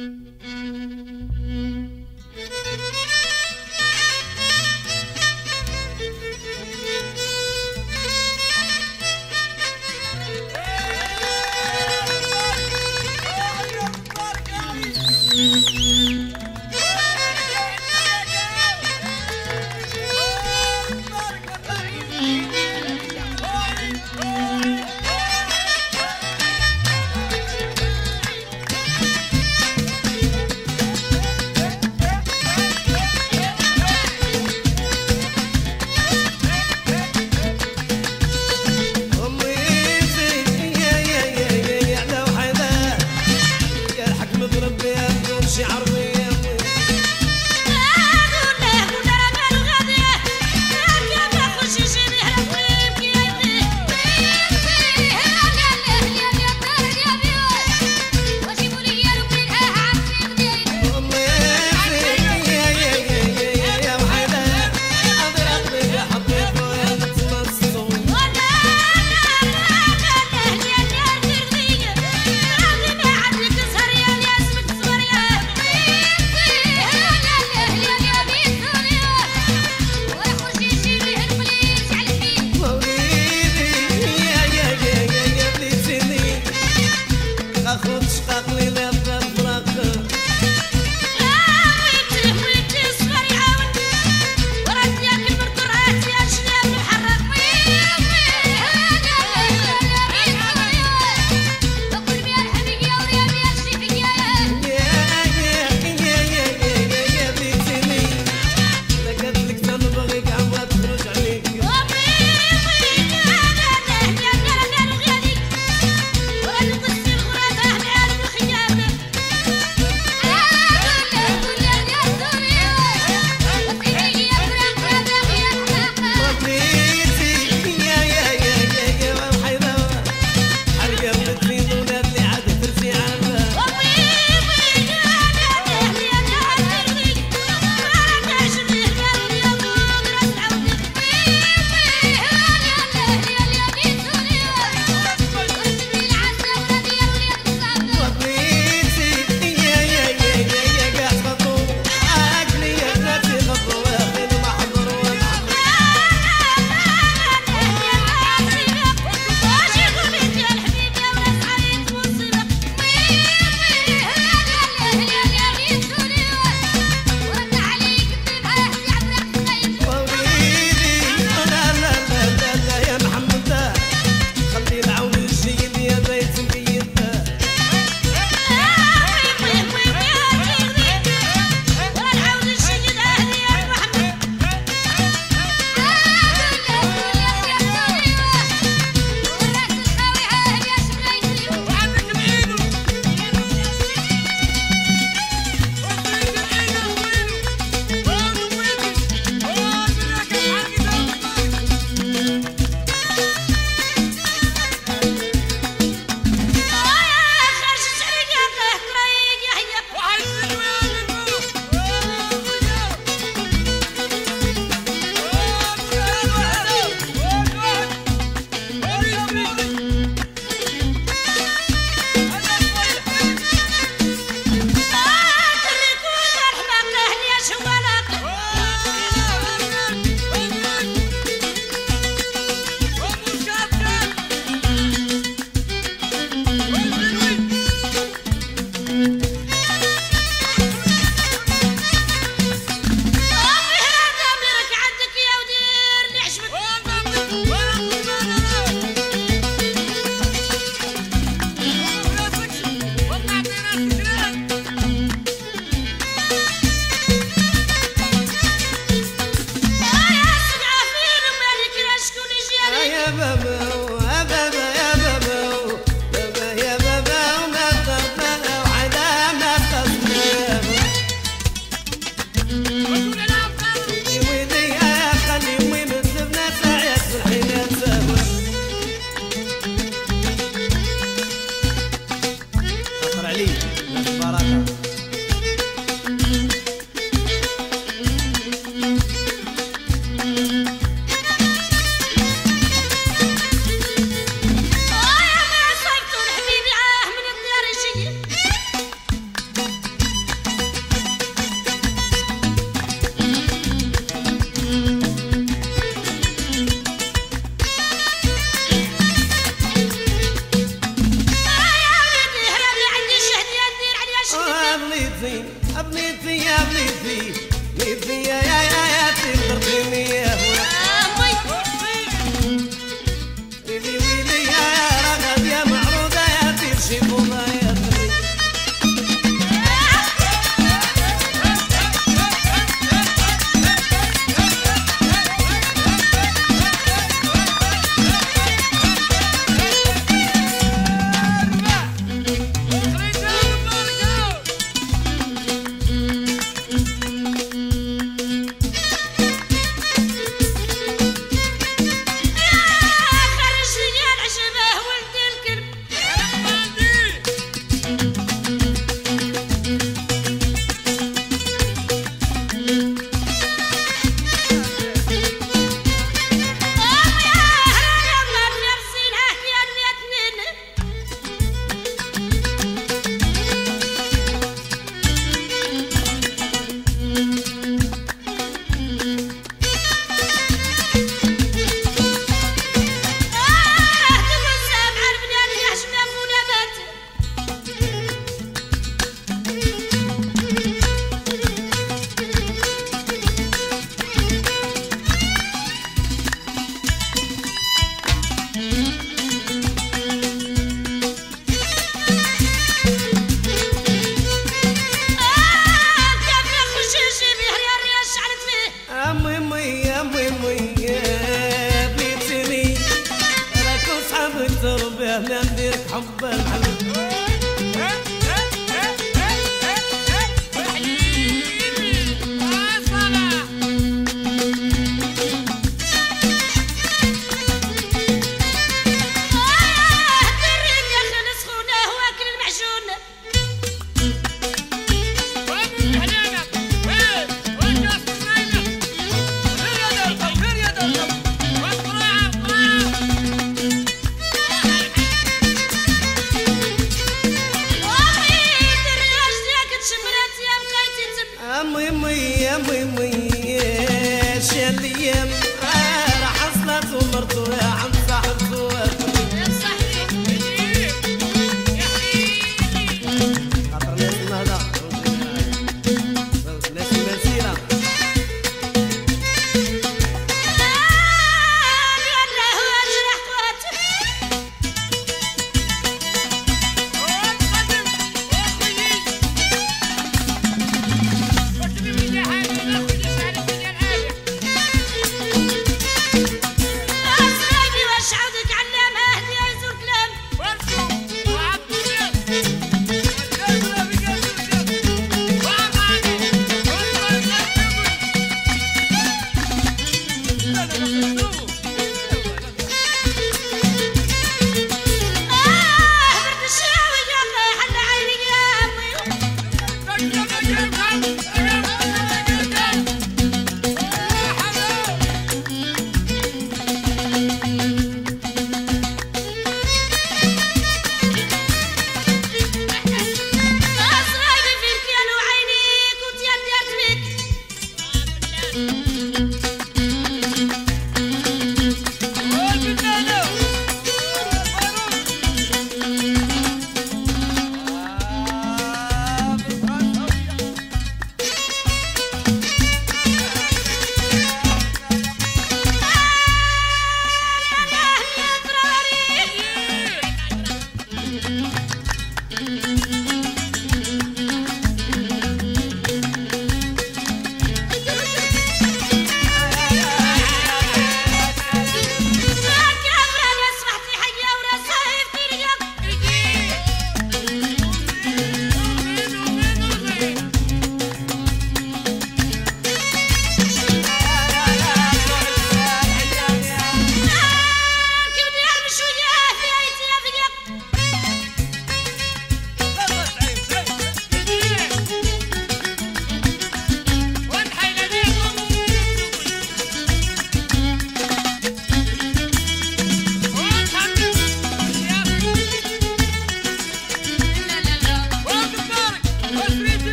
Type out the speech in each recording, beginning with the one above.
Música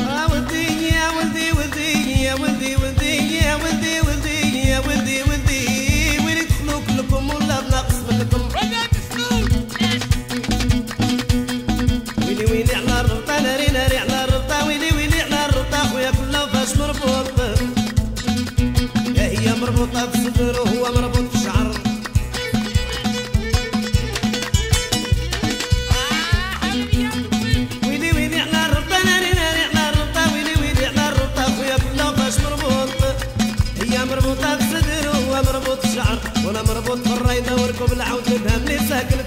آه، ودي يا ودي ودي يا ودي ودي يا ودي ودي يا ودي. وأنا مربوط بالرايده وركوب العود نبهم لي ساكن